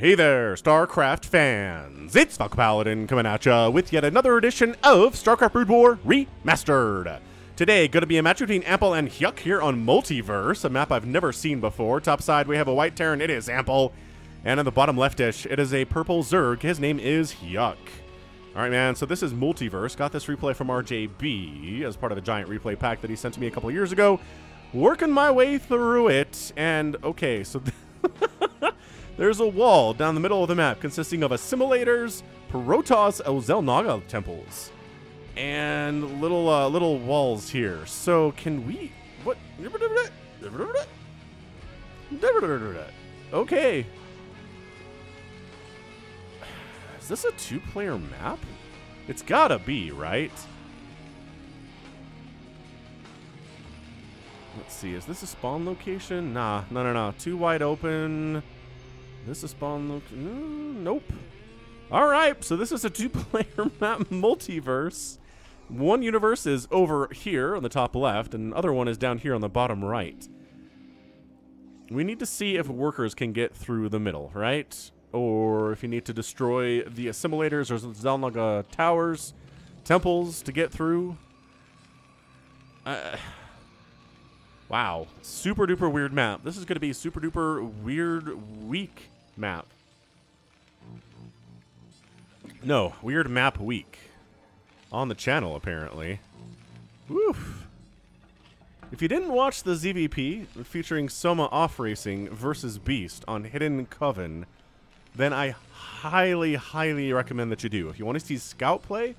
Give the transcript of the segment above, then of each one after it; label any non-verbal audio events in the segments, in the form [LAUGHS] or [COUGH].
Hey there, StarCraft fans! It's Falcon Paladin coming at ya with yet another edition of StarCraft Brood War Remastered. Today, to be a match between Ample and Hyuk here on Multiverse, a map I've never seen before. Top side, we have a white Terran, it is Ample. And on the bottom leftish, it is a purple Zerg, his name is Hyuk. Alright, man, so this is Multiverse. Got this replay from RJB as part of a giant replay pack that he sent to me a couple years ago. Working my way through it, and okay, so... [LAUGHS] There's a wall down the middle of the map consisting of assimilators, Protoss Xel'Naga temples, and little uh, little walls here. So can we? What? Okay. Is this a two-player map? It's gotta be, right? Let's see. Is this a spawn location? Nah, no, no, no. Too wide open. This is spawn look. Mm, nope. All right, so this is a [LAUGHS] two-player map multiverse. One universe is over here on the top left, and the other one is down here on the bottom right. We need to see if workers can get through the middle, right? Or if you need to destroy the assimilators or Xel'Naga towers, temples to get through. Uh, [SIGHS] wow. Super duper weird map. This is going to be super duper weird week map. No, weird map week. On the channel, apparently. Woof. If you didn't watch the ZVP featuring Soma Off Racing versus Beast on Hidden Coven, then I highly, highly recommend that you do. If you want to see Scout play,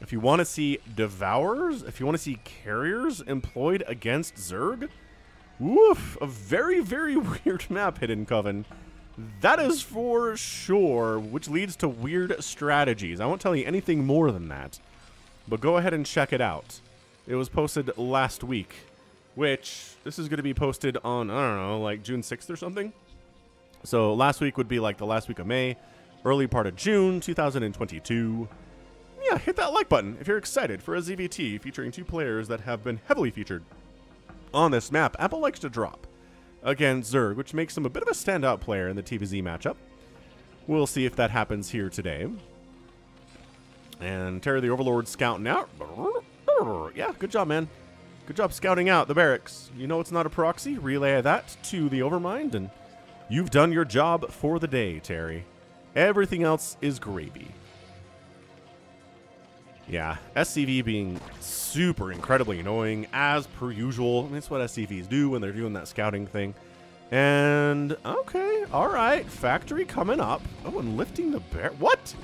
if you want to see Devourers, if you want to see Carriers employed against Zerg, woof, a very, very [LAUGHS] weird map, Hidden Coven. That is for sure, which leads to weird strategies. I won't tell you anything more than that, but go ahead and check it out. It was posted last week, which this is going to be posted on, I don't know, like June 6th or something. So last week would be like the last week of May, early part of June 2022. Yeah, hit that like button if you're excited for a ZVT featuring two players that have been heavily featured on this map. Ample likes to drop against Zerg, which makes him a bit of a standout player in the TVZ matchup. We'll see if that happens here today. And Terry the Overlord scouting out. Yeah, good job, man. Good job scouting out the barracks. You know it's not a proxy. Relay that to the Overmind, and you've done your job for the day, Terry. Everything else is gravy. Yeah, SCV being super incredibly annoying, as per usual. I mean, that's what SCVs do when they're doing that scouting thing. And, okay, alright, factory coming up. Oh, and lifting the bear. What?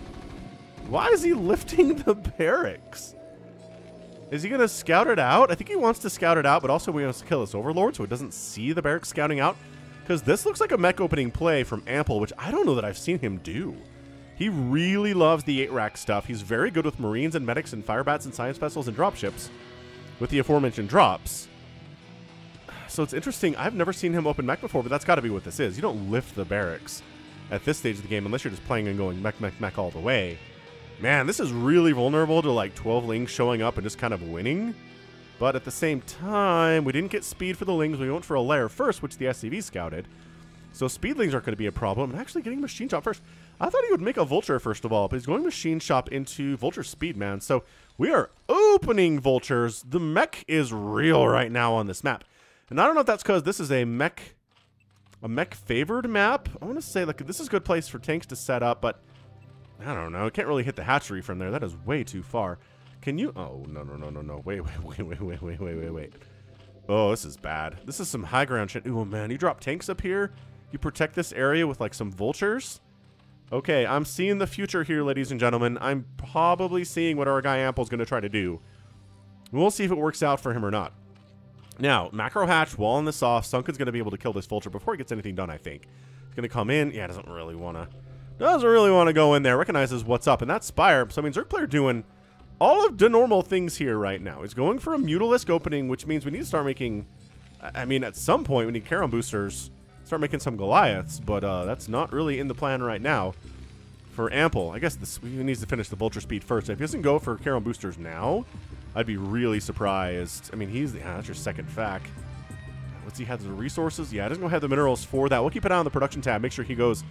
Why is he [LAUGHS] lifting the barracks? Is he going to scout it out? I think he wants to scout it out, but also we wants to kill this overlord so it doesn't see the barracks scouting out. Because this looks like a mech opening play from Ample, which I don't know that I've seen him do. He really loves the 8-rack stuff. He's very good with Marines and Medics and Firebats and Science Vessels and Dropships with the aforementioned drops. So it's interesting. I've never seen him open mech before, but that's got to be what this is. You don't lift the barracks at this stage of the game unless you're just playing and going mech, mech, mech all the way. Man, this is really vulnerable to like 12 lings showing up and just kind of winning. But at the same time, we didn't get speed for the lings. We went for a lair first, which the SCV scouted. So speedlings aren't going to be a problem. And actually getting machine shop first. I thought he would make a Vulture first of all, but he's going Machine Shop into Vulture Speed, man. So we are opening Vultures. The mech is real right now on this map. And I don't know if that's because this is a mech a mech favored map. I want to say like this is a good place for tanks to set up, but I don't know. Can't really hit the hatchery from there. That is way too far. Can you? Oh no no no no no! Wait [LAUGHS] wait wait wait wait wait wait wait wait. Oh, this is bad. This is some high ground shit. Oh man, you drop tanks up here. You protect this area with like some vultures. Okay, I'm seeing the future here, ladies and gentlemen. I'm probably seeing what our guy Ample's going to try to do. We'll see if it works out for him or not. Now, Macro Hatch, walling this off. Sunken's going to be able to kill this Vulture before he gets anything done, I think. He's going to come in. Yeah, doesn't really want to... Doesn't really want to go in there. Recognizes what's up. And that's Spire. So, I mean, Zerg player doing all of the normal things here right now. He's going for a Mutalisk opening, which means we need to start making... I mean, at some point, we need Charon boosters start making some Goliaths, but uh, that's not really in the plan right now for Ample. I guess this, he needs to finish the Vulture Speed first. If he doesn't go for Charon Boosters now, I'd be really surprised. I mean, he's yeah, that's your second fac. What's he have the resources? Yeah, doesn't have the minerals for that. We'll keep an eye on the production tab. Make sure he goes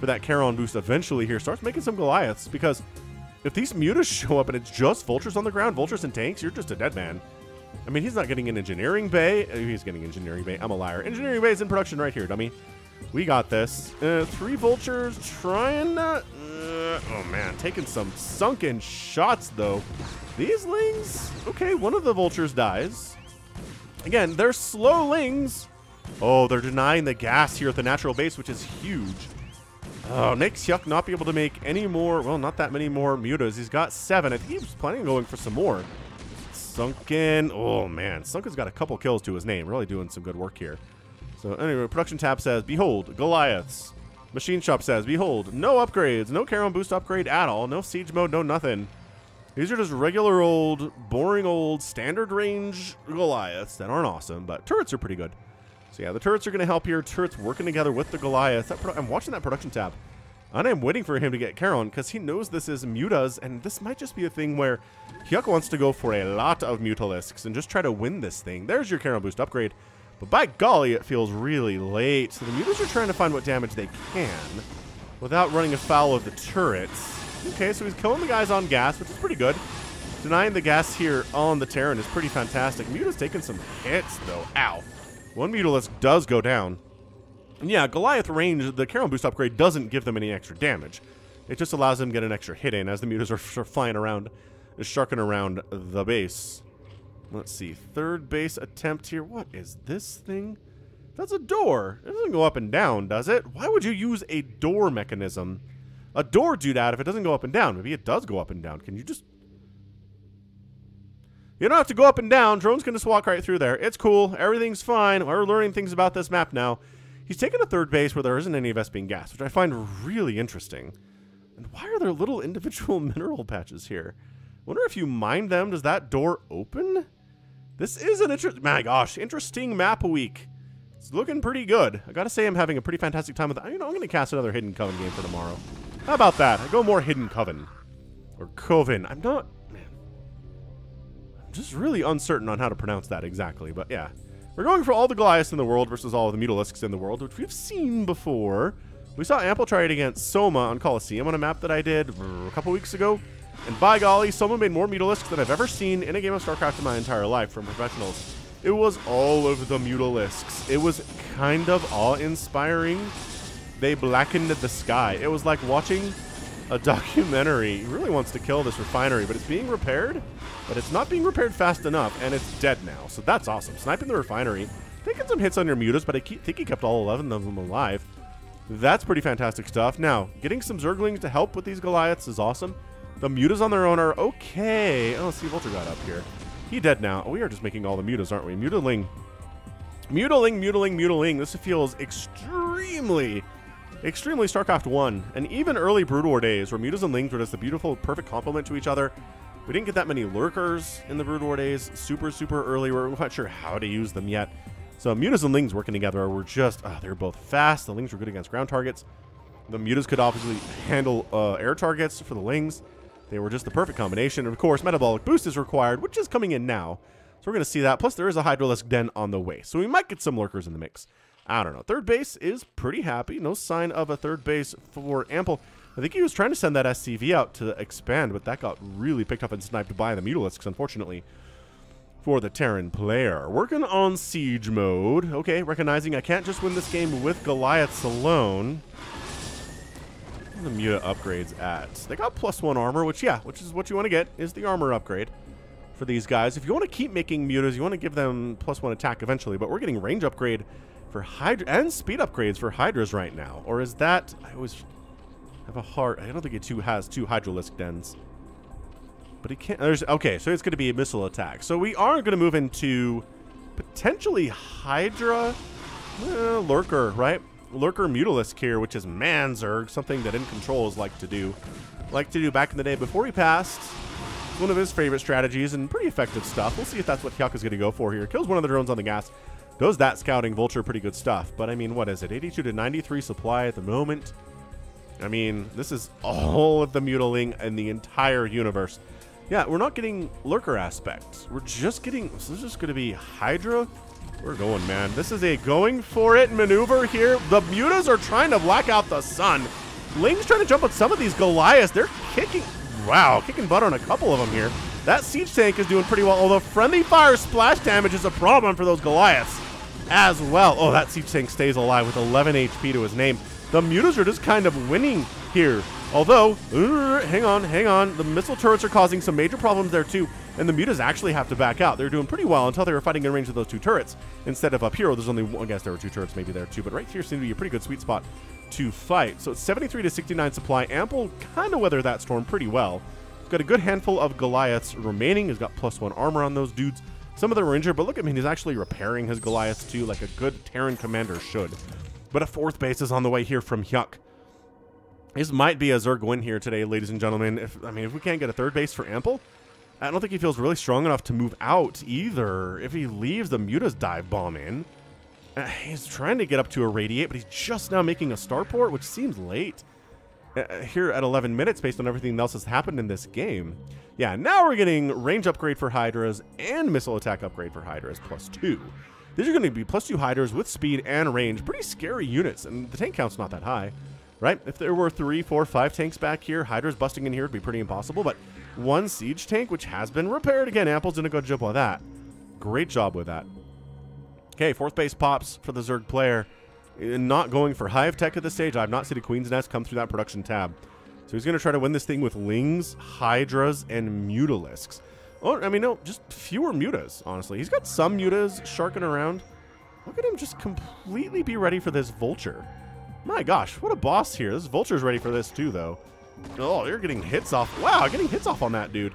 for that Charon boost eventually here. Starts making some Goliaths because if these mutas [LAUGHS] show up and it's just vultures on the ground, vultures and tanks, you're just a dead man. I mean, he's not getting an engineering bay. Uh, he's getting engineering bay. I'm a liar. Engineering bay is in production right here, dummy. We got this. Uh, three vultures trying to... Uh, oh, man. Taking some sunken shots, though. These lings... Okay, one of the vultures dies. Again, they're slow lings. Oh, they're denying the gas here at the natural base, which is huge. Oh, makes Hyuk not be able to make any more, well, not that many more mutas. He's got seven. I think he was planning on going for some more. Sunken. Oh, man. Sunken's got a couple kills to his name. Really doing some good work here. So, anyway, production tab says, Behold, Goliaths. Machine shop says, Behold, no upgrades. No Charon boost upgrade at all. No siege mode, no nothing. These are just regular old, boring old, standard range Goliaths that aren't awesome, but turrets are pretty good. So yeah, the turrets are going to help here. Turrets working together with the Goliath. I'm watching that production tab. And I'm waiting for him to get Charon because he knows this is Mutas, and this might just be a thing where Hyuk wants to go for a lot of Mutalisks and just try to win this thing. There's your Charon boost upgrade. But by golly, it feels really late. So the Mutas are trying to find what damage they can without running afoul of the turrets. Okay, so he's killing the guys on gas, which is pretty good. Denying the gas here on the Terran is pretty fantastic. Muta's taking some hits, though. Ow. One Mutalisk does go down. And yeah, Goliath range, the Charon boost upgrade doesn't give them any extra damage. It just allows them to get an extra hit in as the Mutas are, are flying around, sharking around the base. Let's see. Third base attempt here. What is this thing? That's a door. It doesn't go up and down, does it? Why would you use a door mechanism? A door do that if it doesn't go up and down. Maybe it does go up and down. Can you just you don't have to go up and down. Drones can just walk right through there. It's cool. Everything's fine. We're learning things about this map now. He's taken a third base where there isn't any of us being gas, which I find really interesting. And why are there little [LAUGHS] individual mineral patches here? wonder if you mine them, does that door open? This is an interesting, my gosh, interesting map a week. It's looking pretty good. I gotta say I'm having a pretty fantastic time with it. You know, I'm gonna cast another Hidden Coven game for tomorrow. How about that? I go more Hidden Coven. Or Coven. I'm not man. I'm just really uncertain on how to pronounce that exactly, but yeah. We're going for all the Goliaths in the world versus all of the Mutalisks in the world, which we've seen before. We saw Ample try it against Soma on Colosseum on a map that I did a couple weeks ago. And by golly, Soma made more Mutalisks than I've ever seen in a game of StarCraft in my entire life from professionals. It was all of the Mutalisks. It was kind of awe-inspiring. They blackened the sky. It was like watching a documentary. He really wants to kill this refinery, but it's being repaired. But it's not being repaired fast enough, and it's dead now. So that's awesome. Sniping the refinery. Taking some hits on your mutas, but I think he kept all 11 of them alive. That's pretty fantastic stuff. Now, getting some Zerglings to help with these Goliaths is awesome. The mutas on their own are okay. Oh, see, Vulture got up here. He dead now. we are just making all the mutas, aren't we? Mutaling. Mutaling, mutaling, mutaling. This feels extremely extremely StarCraft 1, and even early Brood War days, where Mutas and Lings were just a beautiful, perfect complement to each other. We didn't get that many Lurkers in the Brood War days, super, super early. We're not sure how to use them yet. So Mutas and Lings working together were just, oh, they were both fast. The Lings were good against ground targets. The Mutas could obviously handle uh, air targets for the Lings. They were just the perfect combination. And of course, Metabolic Boost is required, which is coming in now. So we're going to see that. Plus, there is a Hydralisk Den on the way. So we might get some Lurkers in the mix. I don't know. Third base is pretty happy. No sign of a third base for Ample. I think he was trying to send that SCV out to expand, but that got really picked up and sniped by the Mutalisks, unfortunately, for the Terran player. Working on Siege mode. Okay, recognizing I can't just win this game with Goliaths alone. the Muta upgrades at? They got plus one armor, which, yeah, which is what you want to get, is the armor upgrade for these guys. If you want to keep making Mutas, you want to give them plus one attack eventually, but we're getting range upgrade for Hydra and speed upgrades for Hydras right now. Or is that I always have a heart. I don't think it too has two Hydralisk dens. But he can't there's okay, so it's gonna be a missile attack. So we are gonna move into potentially Hydra Lurker, right? Lurker Mutalisk here, which is Manzerg, something that in controls like to do. Like to do back in the day before he passed. One of his favorite strategies and pretty effective stuff. We'll see if that's what going to go for here. Kills one of the drones on the gas. Does that scouting vulture pretty good stuff. But I mean, what is it? 82 to 93 supply at the moment. I mean, this is all of the mutiling in the entire universe. Yeah, we're not getting lurker aspects. We're just getting, so this is just going to be Hydra. We're going, man. This is a going for it maneuver here. The mutas are trying to black out the sun. Ling's trying to jump on some of these Goliaths. They're kicking, wow, kicking butt on a couple of them here. That siege tank is doing pretty well, although friendly fire splash damage is a problem for those Goliaths as well. Oh, that siege tank stays alive with 11 HP to his name. The mutas are just kind of winning here. Although, uh, hang on, hang on. The missile turrets are causing some major problems there too, and the mutas actually have to back out. They're doing pretty well until they were fighting in range of those two turrets. Instead of up here, there's only one, I guess there were two turrets maybe there too, but right here seems to be a pretty good sweet spot to fight. So it's 73 to 69 supply. Ample kind of weather that storm pretty well. He's got a good handful of Goliaths remaining. He's got plus one armor on those dudes. Some of them are injured, but look at him. He's actually repairing his Goliaths too, like a good Terran commander should. But a fourth base is on the way here from Hyuk. This might be a Zerg win here today, ladies and gentlemen. If I mean, if we can't get a third base for Ample, I don't think he feels really strong enough to move out either. If he leaves, the Mutas dive bomb in. Uh, he's trying to get up to a Radiate, but he's just now making a starport, which seems late. Uh, here at 11 minutes, based on everything else that's happened in this game. Yeah, now we're getting range upgrade for Hydras and missile attack upgrade for Hydras, plus two. These are going to be plus two Hydras with speed and range. Pretty scary units, and the tank count's not that high right? If there were three, four, five tanks back here, Hydra's busting in here would be pretty impossible, but one siege tank, which has been repaired again. Ample's did a good job with that. Great job with that. Okay, fourth base pops for the Zerg player. Not going for Hive Tech at this stage. I've not seen a Queen's Nest come through that production tab. So he's going to try to win this thing with Lings, Hydras, and Mutalisks. Oh, I mean, no, just fewer Mutas, honestly. He's got some Mutas sharking around. Look at him just completely be ready for this Vulture. My gosh, what a boss here. This Vulture's ready for this too, though. Oh, you're getting hits off. Wow, getting hits off on that dude.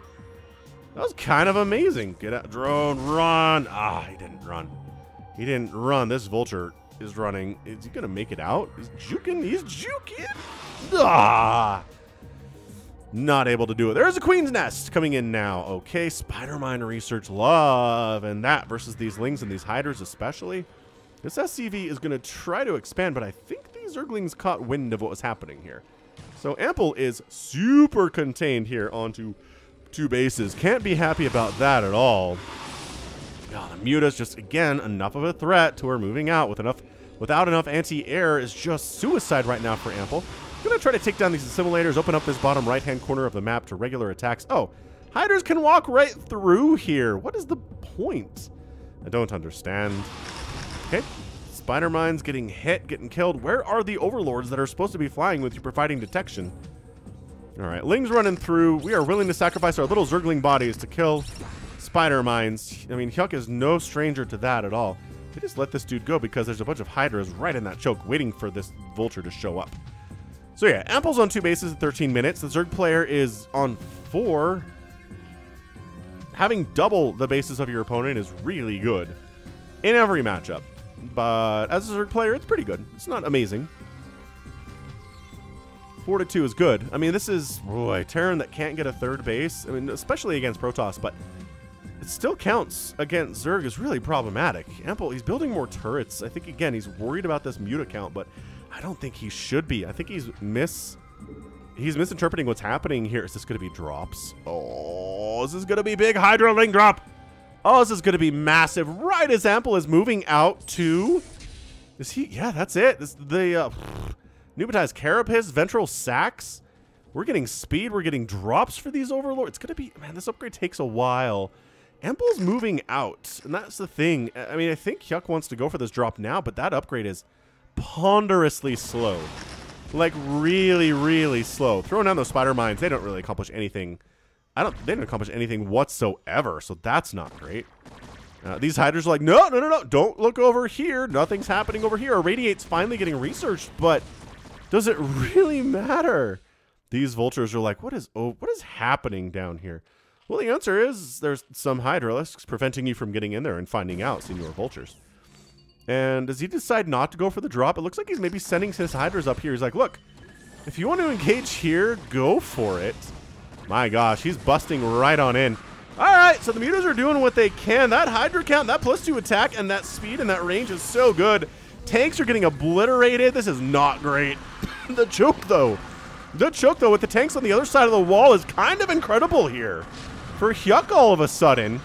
That was kind of amazing. Get out, drone, run. Ah, he didn't run. He didn't run. This Vulture is running. Is he going to make it out? He's juking. He's juking. Ah. Not able to do it. There's a Queen's Nest coming in now. Okay, Spider Mine Research Love. And that versus these Lings and these Hydras especially. This SCV is going to try to expand, but I think these Zerglings caught wind of what was happening here. So Ample is super contained here onto two bases. Can't be happy about that at all. Oh, the Muta's just, again, enough of a threat to her moving out with enough, without enough anti-air is just suicide right now for Ample. Gonna try to take down these assimilators, open up this bottom right-hand corner of the map to regular attacks. Oh, Hydras can walk right through here. What is the point? I don't understand. Okay. Spider Mines getting hit, getting killed. Where are the overlords that are supposed to be flying with you providing detection? All right, Ling's running through. We are willing to sacrifice our little Zergling bodies to kill Spider Mines. I mean, Hyuk is no stranger to that at all. They just let this dude go because there's a bunch of Hydras right in that choke waiting for this Vulture to show up. So yeah, Ample's on two bases in 13 minutes. The Zerg player is on four. Having double the bases of your opponent is really good in every matchup. But as a Zerg player, it's pretty good. It's not amazing. 4 to 2 is good. I mean, this is, boy, Terran that can't get a third base. I mean, especially against Protoss, but it still counts against Zerg is really problematic. Ample, he's building more turrets. I think, again, he's worried about this Muta count, but I don't think he should be. I think he's miss... He's misinterpreting what's happening here. Is this going to be drops? Oh, this is going to be big Hydra Ling drop. Oh, this is going to be massive. Right as Ample is moving out to... Is he... Yeah, that's it. This The uh, [SIGHS] Pneumatized Carapace, Ventral Sacs. We're getting speed. We're getting drops for these Overlords. It's going to be... Man, this upgrade takes a while. Ample's moving out, and that's the thing. I mean, I think Hyuk wants to go for this drop now, but that upgrade is ponderously slow. Like, really, really slow. Throwing down those spider mines, they don't really accomplish anything I don't. They didn't accomplish anything whatsoever, so that's not great. Uh, these hydras are like, no, no, no, no, don't look over here. Nothing's happening over here. Radiate's finally getting researched, but does it [LAUGHS] really matter? These vultures are like, what is oh, what is happening down here? Well, the answer is there's some hydralisks preventing you from getting in there and finding out, Senor Vultures. And does he decide not to go for the drop? It looks like he's maybe sending his hydras up here. He's like, look, if you want to engage here, go for it. My gosh, he's busting right on in. All right, so the Mutas are doing what they can. That Hydra count, that plus two attack, and that speed and that range is so good. Tanks are getting obliterated. This is not great. [LAUGHS] the choke, though. The choke, though, with the tanks on the other side of the wall is kind of incredible here. For Hyuk all of a sudden.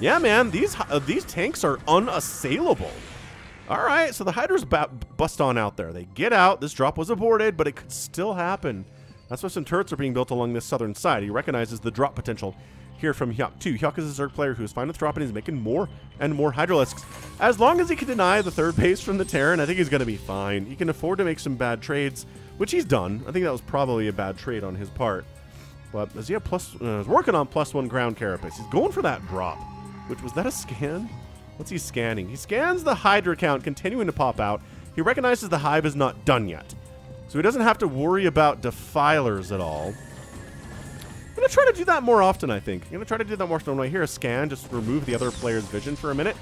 Yeah, man, these uh, these tanks are unassailable. All right, so the Hydras bust on out there. They get out. This drop was aborted, but it could still happen. That's why some turrets are being built along this southern side. He recognizes the drop potential here from Hyuk, too. Hyuk is a Zerg player who's fine with dropping. He's making more and more Hydralisks. As long as he can deny the third base from the Terran, I think he's going to be fine. He can afford to make some bad trades, which he's done. I think that was probably a bad trade on his part. But as he have plus, uh, working on plus one ground carapace. He's going for that drop. Which was that a scan? What's he scanning? He scans the Hydra count continuing to pop out. He recognizes the hive is not done yet. So he doesn't have to worry about defilers at all. I'm going to try to do that more often, I think. I'm going to try to do that more often. When I hear a scan, just remove the other player's vision for a minute.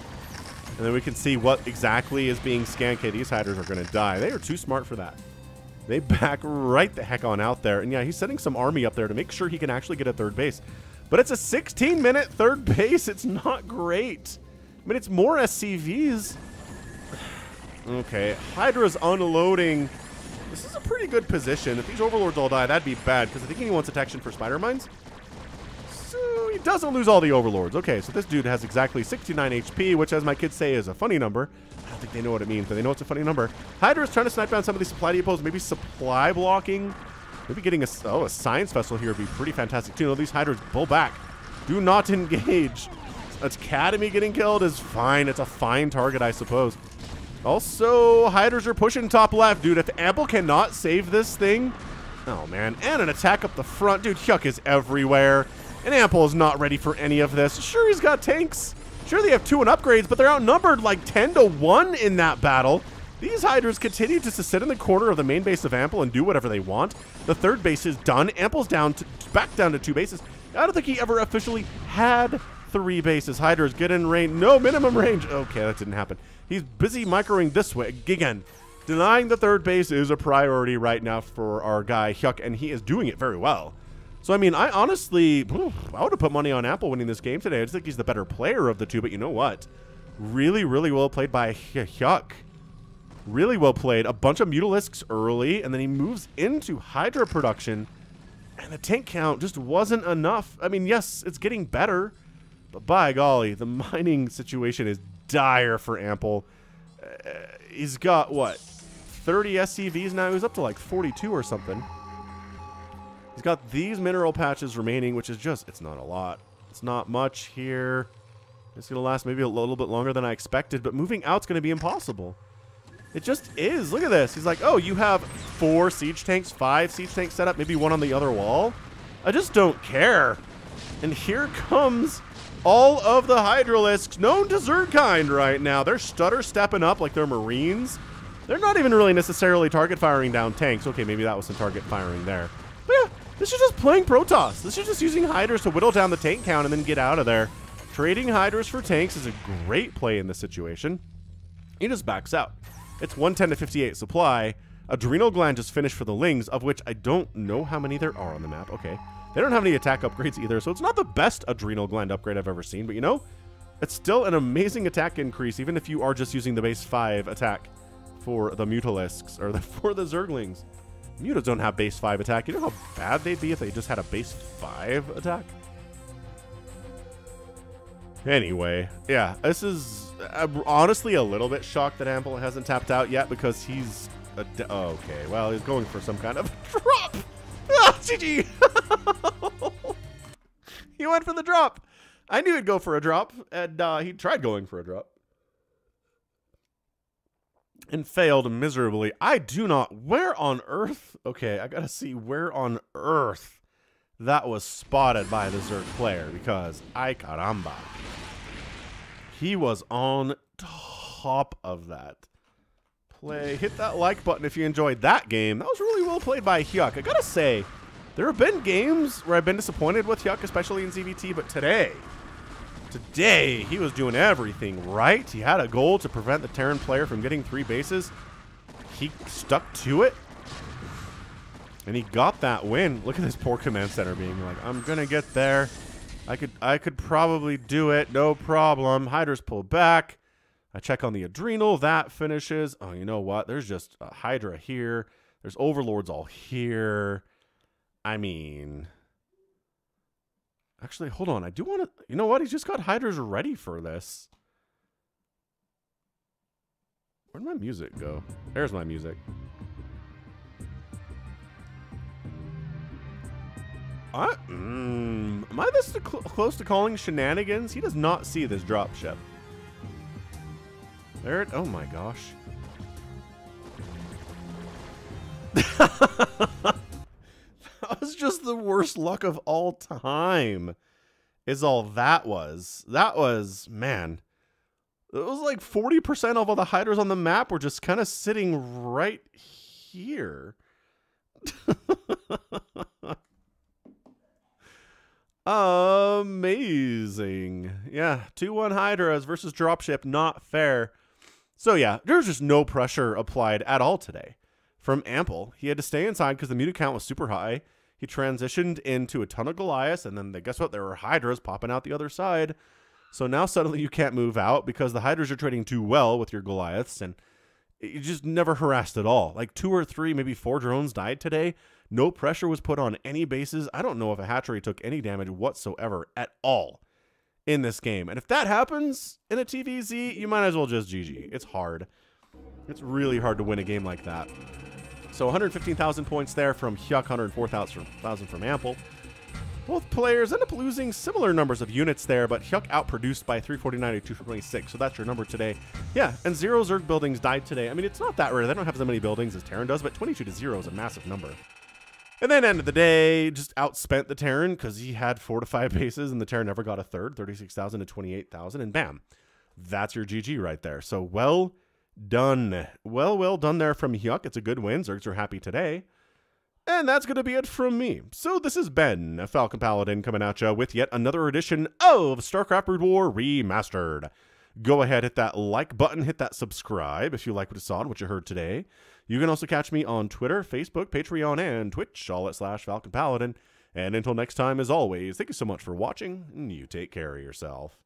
And then we can see what exactly is being scanned. Okay, these Hydras are going to die. They are too smart for that. They [LAUGHS] back right the heck on out there. And yeah, he's sending some army up there to make sure he can actually get a third base. But it's a 16-minute third base. It's not great. I mean, it's more SCVs. okay, Hydra's unloading. This is a pretty good position. If these Overlords all die, that'd be bad, because I think he wants attack for Spider Mines. So he doesn't lose all the Overlords. Okay, so this dude has exactly 69 HP, which, as my kids say, is a funny number. I don't think they know what it means, but they know it's a funny number. Hydra is trying to snipe down some of these supply depots, maybe supply blocking. Maybe getting a, oh, a science vessel here would be pretty fantastic too. No, these Hydras pull back. Do not engage. Academy getting killed is fine. It's a fine target, I suppose. Also, Hydras are pushing top left. Dude, if Ample cannot save this thing... Oh, man. And an attack up the front. Dude, Hyuk is everywhere. And Ample is not ready for any of this. Sure, he's got tanks. Sure, they have two and upgrades, but they're outnumbered like 10 to 1 in that battle. These Hydras continue just to sit in the corner of the main base of Ample and do whatever they want. The third base is done. Ample's down to, back down to two bases. I don't think he ever officially had three bases. Hydras get in range. No minimum range. Okay, that didn't happen. He's busy microing this way. Again, denying the third base is a priority right now for our guy Hyuk, and he is doing it very well. So, I mean, I honestly, I would have put money on Ample winning this game today. I just think he's the better player of the two, but you know what? Really, really well played by Hyuk. Really well played. A bunch of Mutalisks early, and then he moves into Hydra production, and the tank count just wasn't enough. I mean, yes, it's getting better, but by golly, the [LAUGHS] mining situation is dire for Ample. Uh, he's got, what, 30 SCVs now? He's up to like 42 or something. He's got these mineral patches remaining, which is just, it's not a lot. It's not much here. It's going to last maybe a little bit longer than I expected, but moving out's going to be impossible. It just is. Look at this. He's like, oh, you have four siege tanks, five siege tanks set up, maybe one on the other wall. I just don't care. And here [LAUGHS] comes all of the Hydralisks known to Zergkind right now. They're stutter stepping up like they're Marines. They're not even really necessarily target firing down tanks. Okay, maybe that was some target firing there. But yeah, this is just playing Protoss. This is just using Hydras to whittle down the tank count and then get out of there. Trading Hydras for tanks is a great play in this situation. He just backs out. It's 110 to 58 supply. Adrenal gland just finished for the Lings, of which I don't know how many there are on the map. Okay. They don't have any attack upgrades either, so it's not the best Adrenal gland upgrade I've ever seen, but you know, it's still an amazing attack increase, even if you are just using the base 5 attack for the Mutalisks, or the, [LAUGHS] for the Zerglings. Mutas don't have base 5 attack. You know how bad they'd be if they just had a base 5 attack? Anyway, yeah, this is I'm honestly a little bit shocked that Ample hasn't tapped out yet because he's oh, okay. Well, he's going for some kind of [LAUGHS] drop. Ah, GG. [LAUGHS] he went for the drop. I knew he'd go for a drop, and uh, he tried going for a drop and failed miserably. I do not. Where on earth? Okay, I gotta see where on earth that was spotted by the Zerg player because I caramba. He was on top of that. Play. Hit that like button if you enjoyed that game. That was really well played by Hyuk. I gotta say, there have been games where I've been disappointed with Hyuk, especially in ZVT, but today, today, he was doing everything right. He had a goal to prevent the Terran player from getting three bases. He stuck to it. And he got that win. Look at this poor command center being like, I'm going to get there. I could I could probably do it, no problem. Hydra's pull back. I check on the adrenal, that finishes. Oh, you know what? There's just a Hydra here. There's overlords all here. I mean, actually, hold on. I do want to. You know what? He's just got Hydras ready for this. Where'd my music go? There's my music. I, mm, am I this cl close to calling shenanigans? He does not see this drop ship. There it, oh my gosh. [LAUGHS] that was just the worst luck of all time. Is all that was. That was, man. It was like 40% of all the Hydras on the map were just kind of sitting right here. [LAUGHS] Amazing. Yeah, 2-1 Hydras versus Dropship, not fair. So yeah, there's just no pressure applied at all today. From Ample, he had to stay inside because the mutant count was super high. He transitioned into a ton of Goliaths, and then guess what? There were Hydras popping out the other side. So now suddenly you can't move out because the Hydras are trading too well with your Goliaths, and you just never harassed at all. Like two or three, maybe four drones died today. No pressure was put on any bases. I don't know if a hatchery took any damage whatsoever at all in this game. And if that happens in a TVZ, you might as well just GG. It's hard. It's really hard to win a game like that. So 115,000 points there from Hyuk, 104,000 from Ample. Both players end up losing similar numbers of units there, but Hyuk outproduced by 349 to 226, so that's your number today. Yeah, and zero Zerg buildings died today. I mean, it's not that rare. They don't have as many buildings as Terran does, but 22 to 0 is a massive number. And then end of the day, just outspent the Terran because he had four to five [LAUGHS] bases, and the Terran never got a third, 36,000 to 28,000, and bam, that's your GG right there. So well done. Well, well done there from Hyuk. It's a good win. Zergs are happy today. And that's going to be it from me. So this has been Falcon Paladin coming at you with yet another edition of StarCraft Brood War Remastered. Go ahead, hit that like button, hit that subscribe if you like what you saw and what you heard today. You can also catch me on Twitter, Facebook, Patreon, and Twitch, all at slash Falcon Paladin. And until next time, as always, thank you so much for watching, and you take care of yourself.